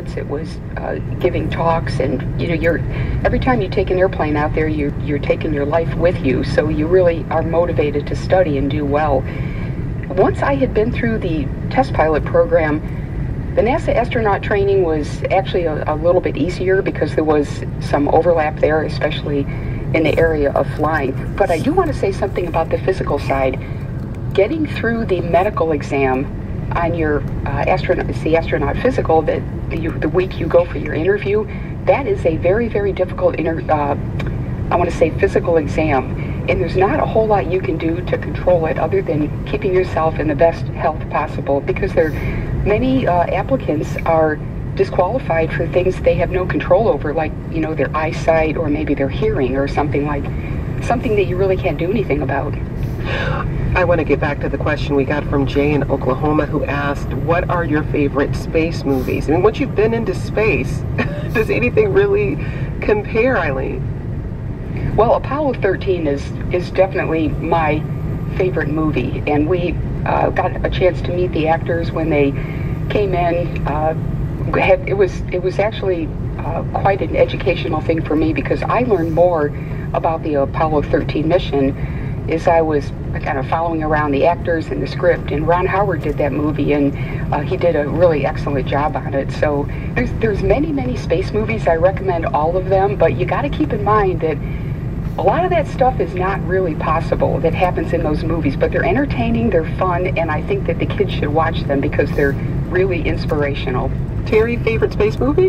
it was uh, giving talks, and you know, you're every time you take an airplane out there, you you're taking your life with you, so you really are motivated to study and do well. Once I had been through the test pilot program, the NASA astronaut training was actually a, a little bit easier because there was some overlap there, especially in the area of flying. But I do want to say something about the physical side. Getting through the medical exam on your uh, astronaut, the astronaut physical that the, the, week you go for your interview, that is a very, very difficult inter, uh, I want to say physical exam. And there's not a whole lot you can do to control it other than keeping yourself in the best health possible because there many uh, applicants are disqualified for things they have no control over, like, you know, their eyesight or maybe their hearing or something like something that you really can't do anything about. I want to get back to the question we got from Jay in Oklahoma who asked, What are your favorite space movies? I mean, once you've been into space, does anything really compare, Eileen? Well, Apollo 13 is, is definitely my favorite movie, and we uh, got a chance to meet the actors when they came in. Uh, had, it was it was actually uh, quite an educational thing for me because I learned more about the Apollo 13 mission is I was kind of following around the actors and the script, and Ron Howard did that movie, and uh, he did a really excellent job on it. So there's there's many many space movies. I recommend all of them, but you got to keep in mind that a lot of that stuff is not really possible that happens in those movies, but they're entertaining, they're fun, and I think that the kids should watch them because they're really inspirational. Terry, favorite space movie?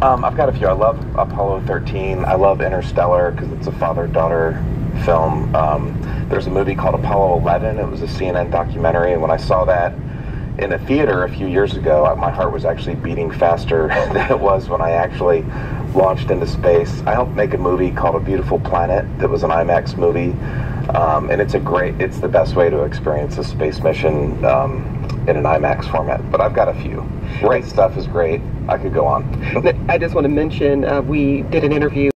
Um, I've got a few. I love Apollo 13. I love Interstellar because it's a father-daughter film. Um, there's a movie called Apollo 11. It was a CNN documentary, and when I saw that in a theater a few years ago, my heart was actually beating faster than it was when I actually launched into space. I helped make a movie called A Beautiful Planet that was an IMAX movie, um, and it's a great, it's the best way to experience a space mission um, in an IMAX format. But I've got a few. Great stuff is great. I could go on. I just want to mention uh, we did an interview.